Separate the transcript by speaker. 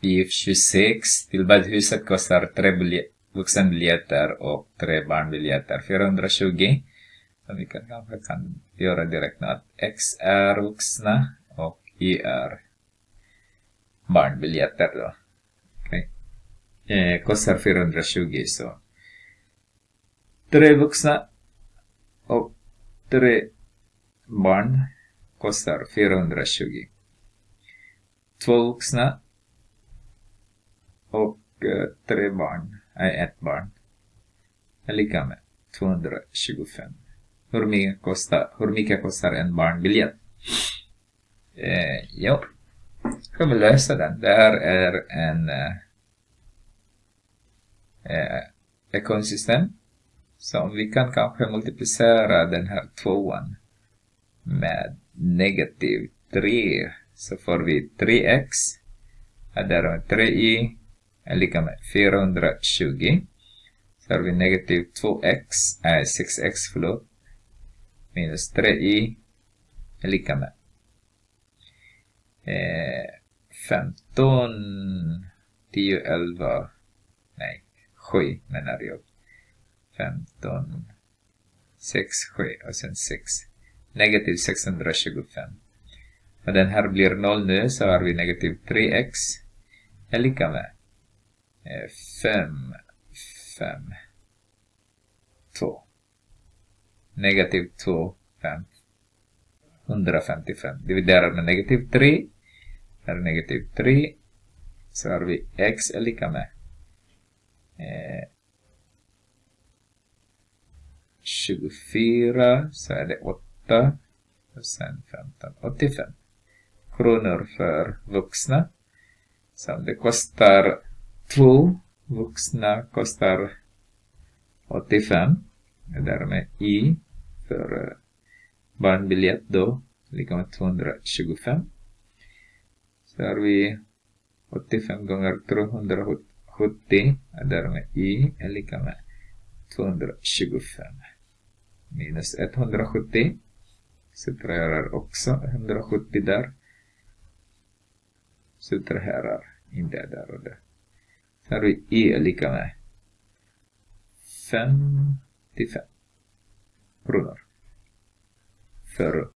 Speaker 1: i 26 till badhuset kostar tre vuxenbiljetter och tre barnbiljetter 420. Så vi kan, kanske kan göra direkt att X är vuxna och Y är barnbiljetter då. Okay. Eh, kostar 420 så. Tre vuxna och tre barn kostar 420. Två vuxna och eh, tre barn, nej ett barn, är lika med 225. Hur mycket kostar, hur mycket kostar en barnbiljett? Eh, jo, ska vi lösa den. Det här är en eh, eh ekosystem. Så om vi kan kanske multiplicera den här tvåan med negativ 3 så får vi 3x är därmed 3y är lika med 420. Så har vi negativ 2x är 6x förlåt. Minus 3y är lika med eh, 15 10, 11 nej 7 menar jag. 15 6, 7 och sen 6 negativ 625 och den här blir 0 nu så har vi negativ 3x är lika med. 5 5 2 negativ 2 5 155 dividerar med negativ 3 här är negativ 3 så har vi x är lika med eh, 24 så är det 8 och sen 15, 85 kronor för vuxna. Så det kostar två vuxna kostar 85. Därmed i för eh, barnbiljett då, lika med 225. Så har vi 85 gånger 370 därmed i är lika med 225 minus 170 subtraherar också 170 där. Subtraherar inte där och där här har vi E lika med 55 kronor. För